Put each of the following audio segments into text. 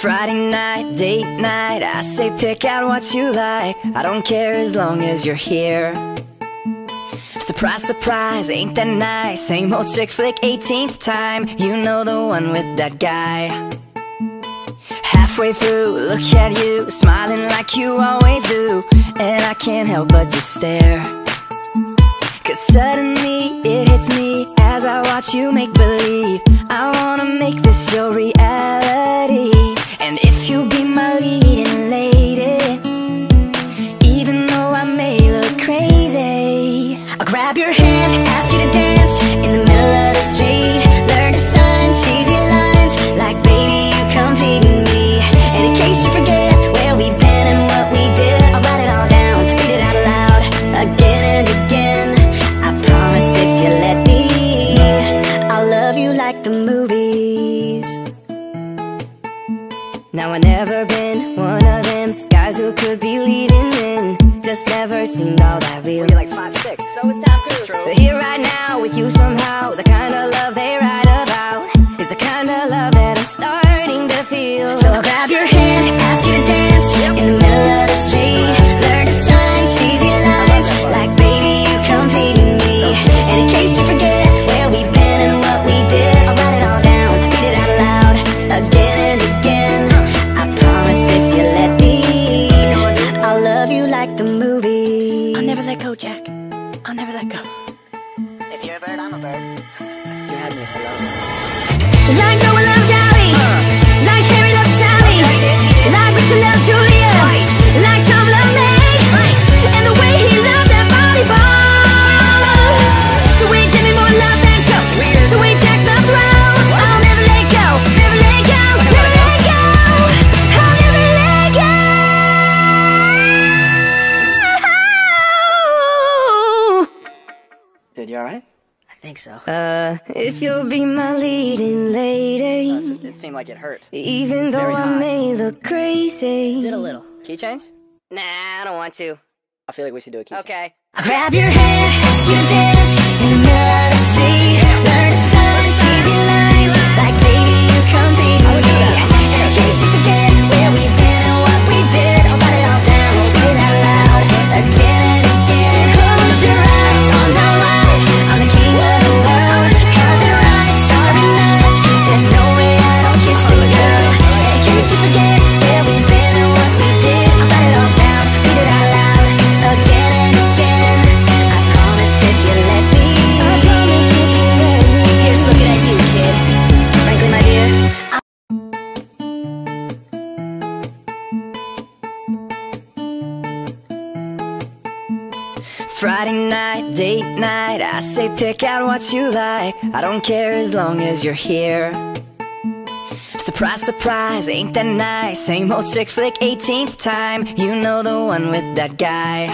Friday night, date night, I say pick out what you like. I don't care as long as you're here. Surprise, surprise, ain't that nice? Same old chick flick, 18th time. You know the one with that guy. Halfway through, look at you, smiling like you always do. And I can't help but just stare. Cause suddenly it hits me as I watch you make believe. I wanna make this your reality. Here right now. You alright? I think so. Uh, if you'll be my leading lady. Uh, just, it seemed like it hurt. Even though I may look crazy. Did a little. Key change? Nah, I don't want to. I feel like we should do a key okay. change. Okay. Grab your hand, ask your Friday night, date night, I say pick out what you like. I don't care as long as you're here. Surprise, surprise, ain't that nice? Same old chick flick, 18th time. You know the one with that guy.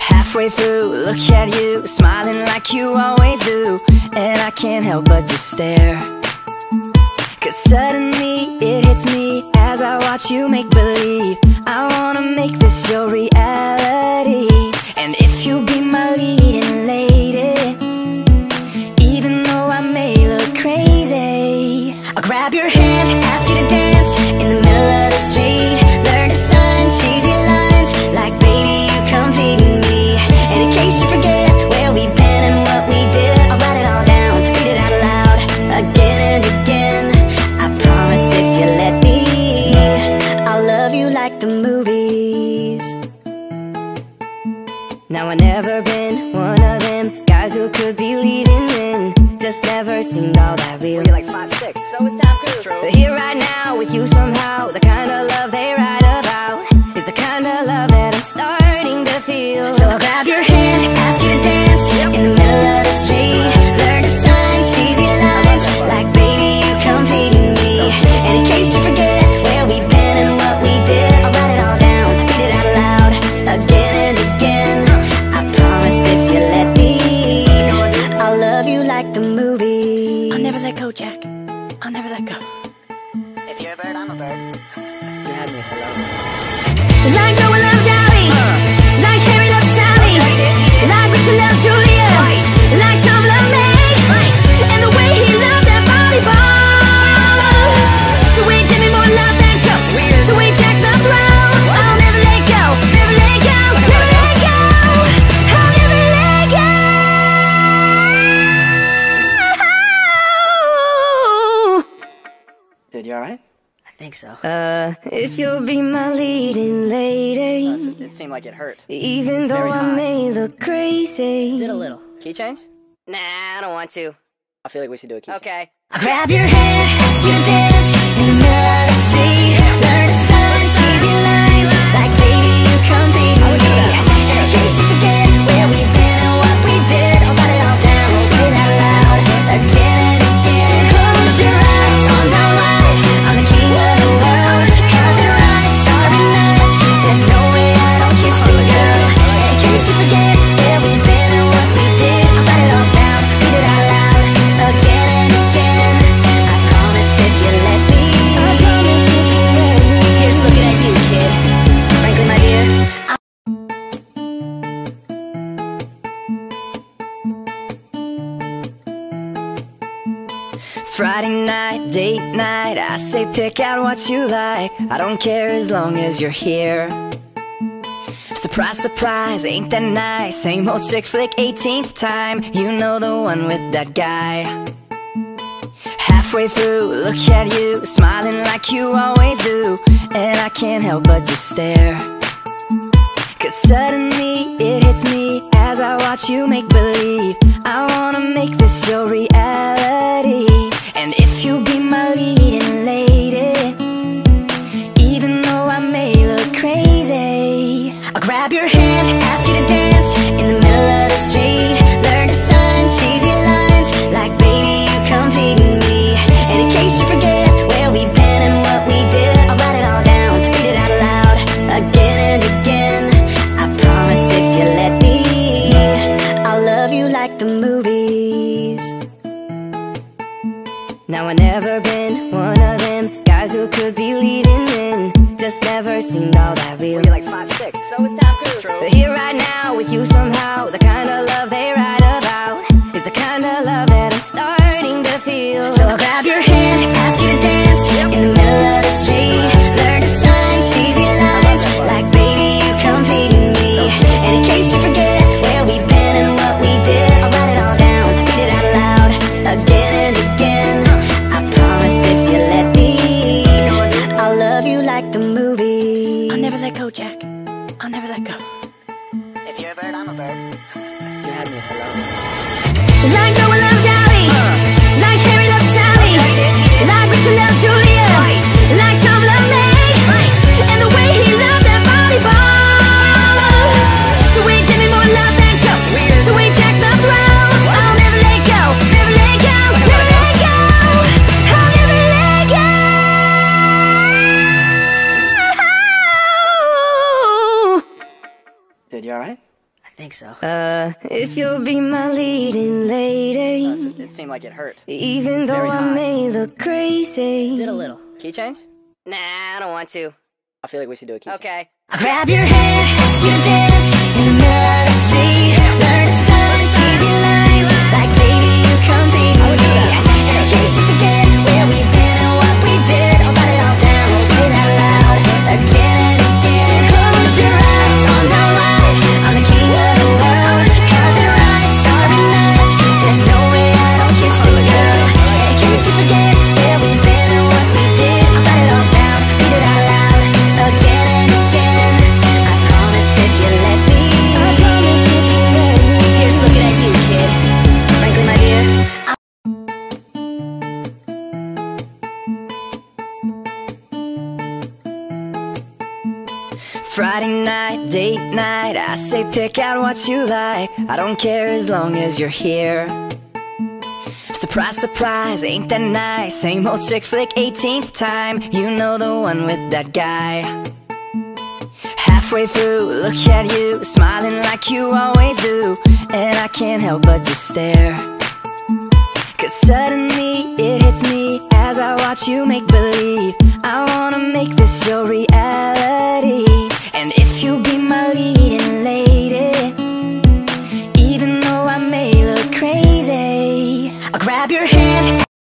Halfway through, look at you, smiling like you always do. And I can't help but just stare. Cause suddenly it hits me as I watch you make believe. I wanna make this your reality. Think so. Uh, if you'll be my leading lady. It's just, it seemed like it hurt. Even though I high. may look crazy. Did a little. Key change? Nah, I don't want to. I feel like we should do a key change. Okay. I'll grab your hand, ask you to dance Friday night, date night. I say pick out what you like. I don't care as long as you're here. Surprise, surprise, ain't that nice? Same old chick flick, 18th time. You know the one with that guy. Halfway through, look at you, smiling like you always do. And I can't help but just stare. Cause suddenly it hits me as I watch you make believe. I wanna make this your reality. And if you be my leading lady, even though I may look crazy, I'll grab your hand, ask you to dance in the middle of the street. Learn to sign cheesy lines like baby you complete me. And in case you forget where we've been and what we did, I'll write it all down, read it out loud again and again. I promise if you let me, I'll love you like the movies. Now I never been one of them guys who could be leading in. Just never seemed all that real. You're like five six. So it's Tom Cruise. But here right now with you somehow, the kind of love they write about is the kind of love that I'm starting to feel. So grab your like the movies. I'll never let go, Jack. I'll never let go. Think so. Uh, if you'll be my leading lady, It's just, it seemed like it hurt. even though very I high. may look crazy. Did a little. Key change? Nah, I don't want to. I feel like we should do a key change. Okay. I'll grab your hand, night. I say pick out what you like. I don't care as long as you're here. Surprise, surprise, ain't that nice? Same old chick flick, 18th time. You know the one with that guy. Halfway through, look at you, smiling like you always do. And I can't help but just stare. Cause suddenly it hits me as I watch you make believe. I wanna make this your reality.